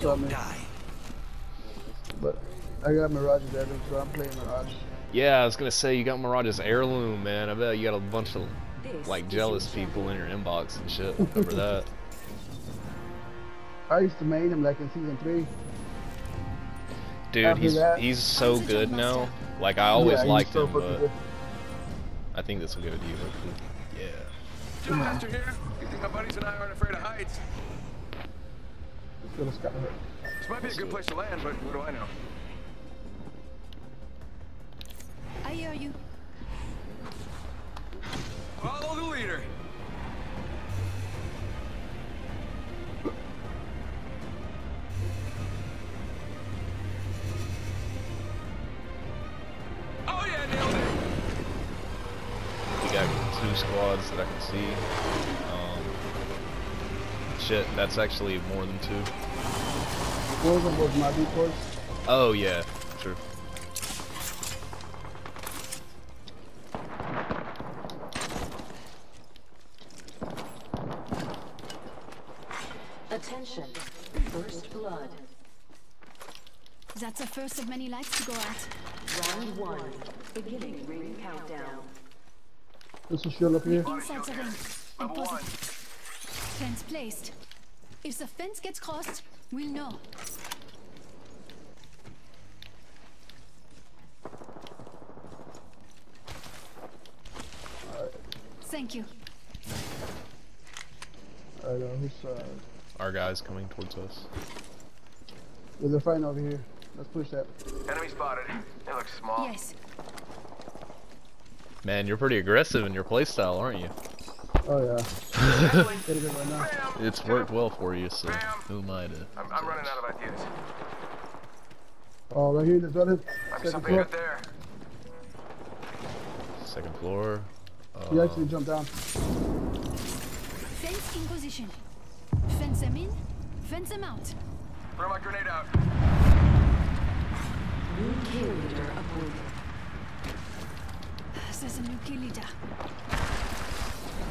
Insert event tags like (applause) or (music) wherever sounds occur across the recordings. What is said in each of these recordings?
so I mean. But I got Mirage's heirloom, so I'm playing Mirage. Yeah, I was gonna say you got Mirage's heirloom, man. I bet you got a bunch of like jealous people in your inbox and shit over that. (laughs) (laughs) I used to main him like in season three. Dude, After he's that- he's so good now. Like I always Yeah, liked so him, but good. I think this will go to you. hopefully. Yeah. Joe Master here. You think my buddies and I aren't afraid of heights? Let's go to Scott. This might be a good place to land, but what do I know? I hear you. Follow the leader. Oh yeah, nailed it. We got two squads that I can see. Shit, that's actually more than two. One of them was my decoys. Oh yeah, true. Attention. First blood. That's the first of many lights to go out. Round one. Beginning ring countdown. This is shield up here. Inside the ring. And positive. Fence placed. If the fence gets crossed, we'll know. Thank you. I know who's uh, Our guys coming towards us. well, they're fighting over here. Let's push that. Enemy spotted. It looks small. Yes. Man, you're pretty aggressive in your playstyle, aren't you? Oh yeah. Right (laughs) It's worked well for you, so who am I to? I'm, I'm running out of ideas. Oh, right here, there's other Might second something floor. good there. Second floor. He Uh, actually jumped down. Fence in position. Fence them in. Fence them out. Throw my grenade out. New kill leader appointed. There's a new kill leader.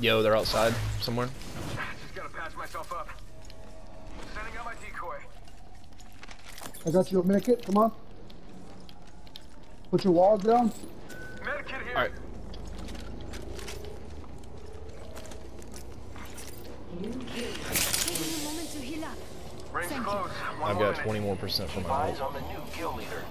yo, they're outside somewhere. Just gotta patch myself up. Sending out my decoy. I got you a medkit. Come on. Put your walls down. Medkit here. All right. Taking a moment to heal up. Rings Thank you. close. I've got 20 more percent for my Eyes on the new kill leader.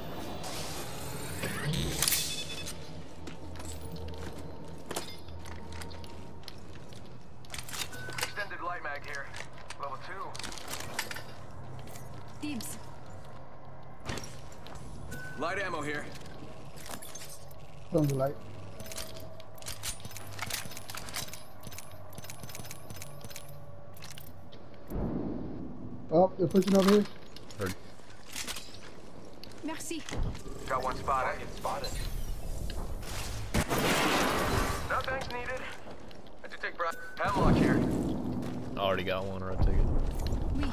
Extended light mag here. Level two. Dibs. Light ammo here. Turn the light. Oh, they're pushing over here. Heard. Merci. Got one spotted. Spotted. No thanks needed. I just take Brian. Hemlock here. I already got one, or I take it. Oui.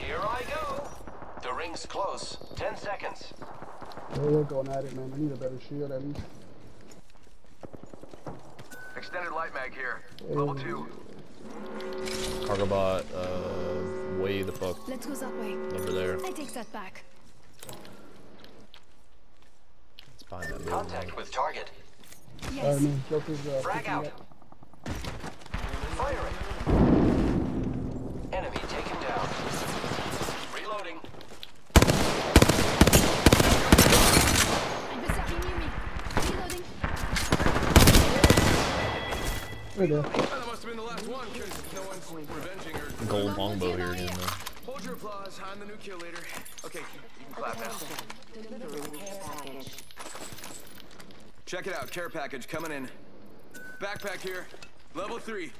Here I go. The ring's close. Ten seconds. Oh, we're going at it, man. I need a better shield at least. Extended light mag here. Level two. Cargo bot, uh, way the fuck Let's go that way. over there. I take that back. It's behind that building. Contact with target. Alright, Yes. man. Joker's uh, Frag pushing out. up. Firing. Enemy taken down. Reloading. Adversary near me. Reloading. Right there. That must have been the last one, because no one's revenging or... Gold longbow here again, though. Hold your applause. I'm the new kill leader. Okay, you can clap now. Delivering care package. Check it out. Care package coming in. Backpack here. Level three.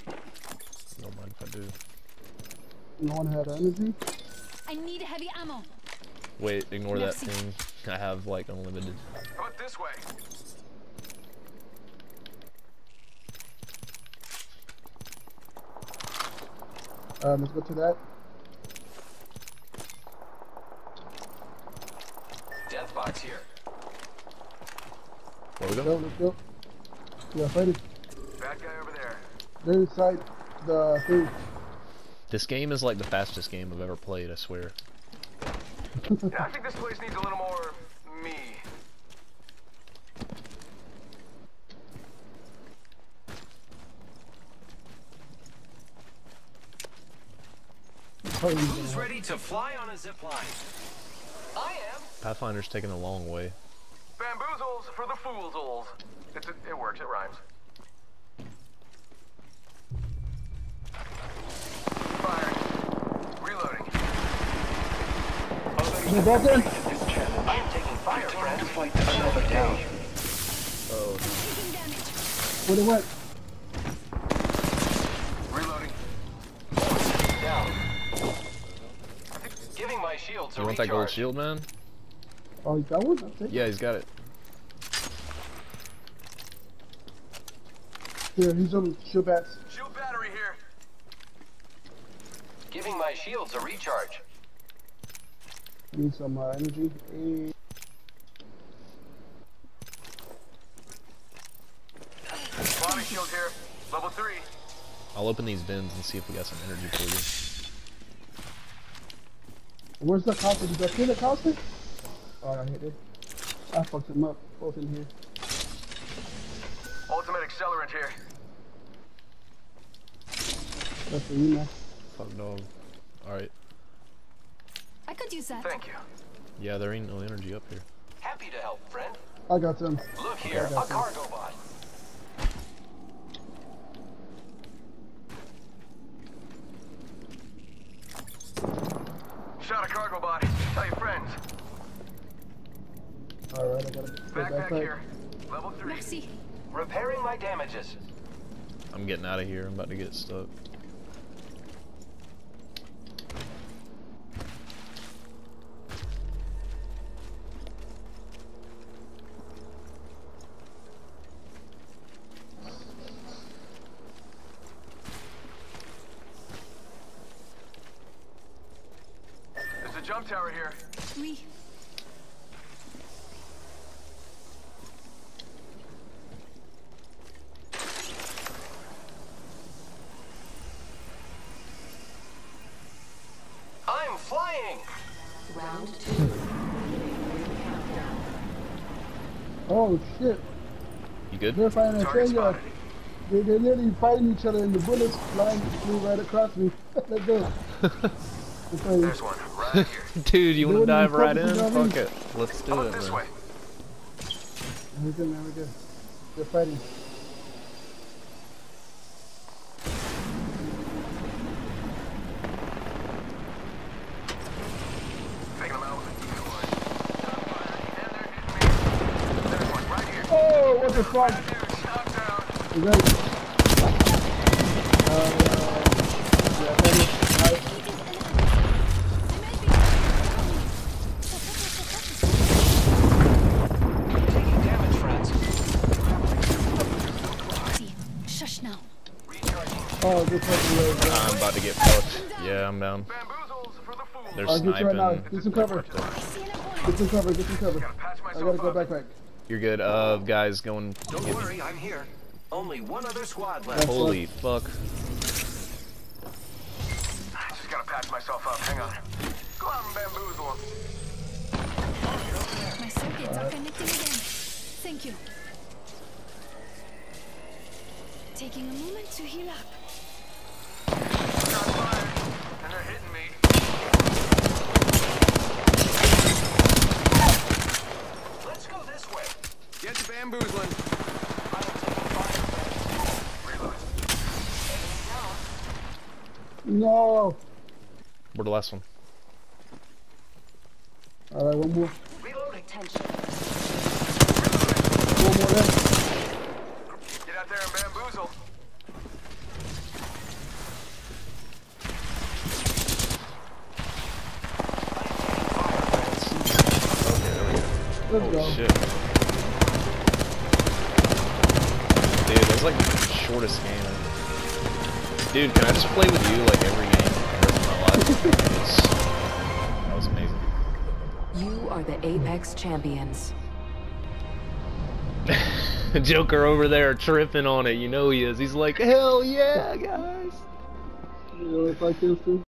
too. No one had energy. I need heavy ammo. Wait, ignore that thing. I have like unlimited. How about this way? Alright, let's go to that. Death box here. Where we Go, go? let's go. Yeah, fighting. Bad guy over there. They're inside the thing. This game is like the fastest game I've ever played. I swear. Yeah, (laughs) I think this place needs a little more me. Fighting. Who's ready to fly on a zip line? I am. Pathfinder's taking a long way. Bamboozles for the foolsels. It's, it, it works, it rhymes. Firing. Reloading. They broke in. I am taking fire, friends. Another down. Taking damage. Where they went? Reloading. My shields a You want that gold shield, man? Oh, you got one? I'll take it. Yeah, he's got it. Here, he's on shield bats. Shield battery here. Giving my shields a recharge. I need some uh, energy. Hey. Body shield here. Level 3. I'll open these bins and see if we got some energy for you. Where's the counter? Did I kill the counter? Oh, I hit it. I fucked him up. Both in here. Ultimate accelerant here. That's for you, man. Fuck dog. Alright. I could use that. Thank you. Yeah, there ain't no energy up here. Happy to help, friend. I got some. Look here, a got cargo bot. Shot a cargo bot. Tell your friends. Alright, I gotta go Backpack back up. here. Level 3. Merci. Repairing my damages. I'm getting out of here. I'm about to get stuck. Jump tower here. Oui. I'm flying. Round two. Beginning ring countdown. Oh shit. You good? They're fighting a Target stranger. spotted. They, they're literally fighting each other and the bullets flying flew right across me. (laughs) (laughs) Let's go. There's one. Right (laughs) here. Dude, you want to dive right in? focus on me. Fuck it. Let's do it, this man. way? We're good, man. We're good. They're fighting. Taking them out with Oh, good fucking way, bro. I'm about to get fucked. Yeah, I'm down. Bamboozles for the fools. They're I'll get you right now. Get some cover. I see an opponent. Get some cover. Get some cover. Gotta I gotta go up. backpack. You're good. Uh, guys, going. Don't worry, I'm here. Only one other squad left. That's Holy fuck. I just gotta patch myself up. Hang on. Go out and bamboozle 'em. My circuits are connecting again. Thank you. Taking a moment to heal up. No. Where the last one? All right, one more. Reloading. Attention. One more left. There shortest Dude, can I just play with you like every game for the of my life? (laughs) That was amazing. You are the Apex champions. (laughs) Joker over there tripping on it, you know he is. He's like, hell yeah, guys. You know, it's like this too.